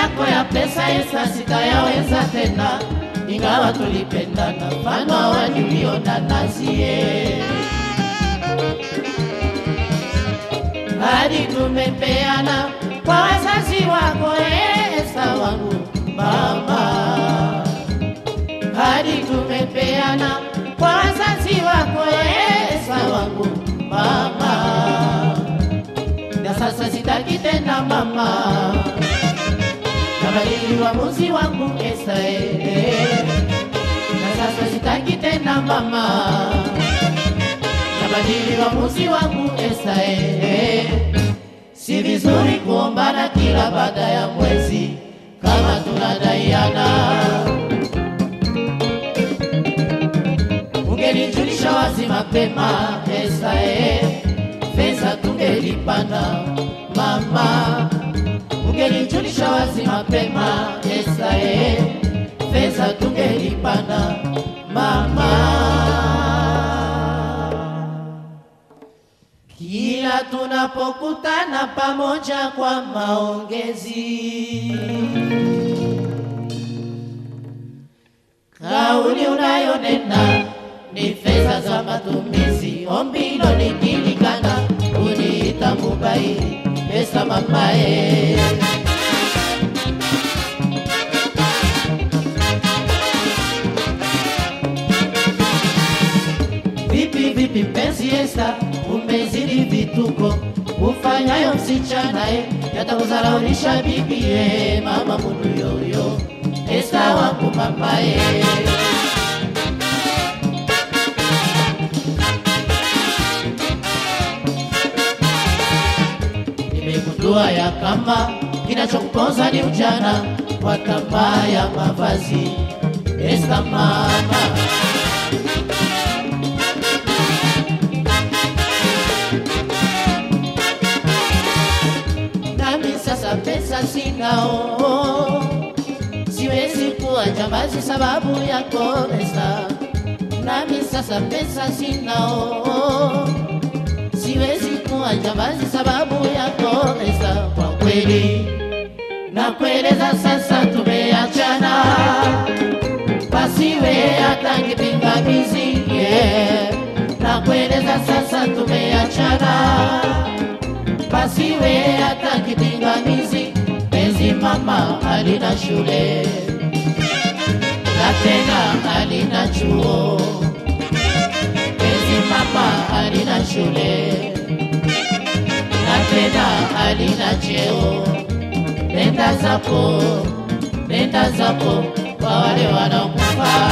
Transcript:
yako ya pesa Esta sitayaweza tena, ingawa tulipendana, mfano awali uliona nazie hadi tumepeana kwa wazazi wako Esa wangu mama, hadi tumepeana kwa wazazi wako Esa wangu mama, na sasa sitaki tena mama, nabadili uamuzi wangu Esa eh, na sasa sitaki tena mama nabadili uamuzi wangu Esa eh. Si vizuri kuombana kila baada ya mwezi kama tunadaiana. Ungenijulisha wazi mapema Esta eh. Pesa tungelipanda mama, ungenijulisha wazi mapema Esta feza tungelipana mama. Kila tunapokutana pamoja kwa maongezi, kauli unayonena ni fedha za matumizi. Ombi likilikana, uniita mubaili pesa mamae. Esta, umezidi vituko. Ufanyayo msichana e, yatakuzalaulisha bibie mama mundu yoyo Esta wangu mamae. Nimegundua ya kama kinachokuponza ni ujana kwa tamaa ya mavazi. Esta mama pesa sinao, siwezi kuwa jambazi sababu yako Esta. Nami sasa pesa sinao, siwezi kuwa jambazi sababu yako Esta. Kwa kweli nakueleza sasa, tumeachana, pasiwe hata kipingamizi yeah. Nakueleza sasa, tumeachana pasiwe hata kipingamizi. Mama halina shule na tena halina chuo. Penzi mama halina shule na tena halina cheo. Nenda zako, nenda zako kwa wale wanaokufaa.